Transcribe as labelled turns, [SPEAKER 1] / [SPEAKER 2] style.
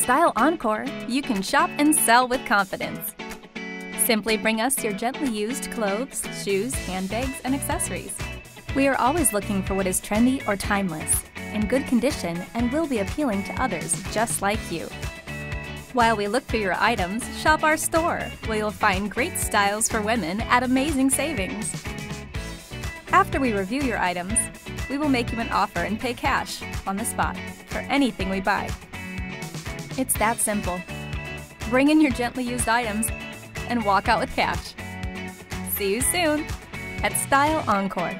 [SPEAKER 1] Style Encore, you can shop and sell with confidence. Simply bring us your gently used clothes, shoes, handbags, and accessories. We are always looking for what is trendy or timeless, in good condition, and will be appealing to others just like you. While we look for your items, shop our store, where you'll find great styles for women at amazing savings. After we review your items, we will make you an offer and pay cash on the spot for anything we buy. It's that simple. Bring in your gently used items and walk out with cash. See you soon at Style Encore.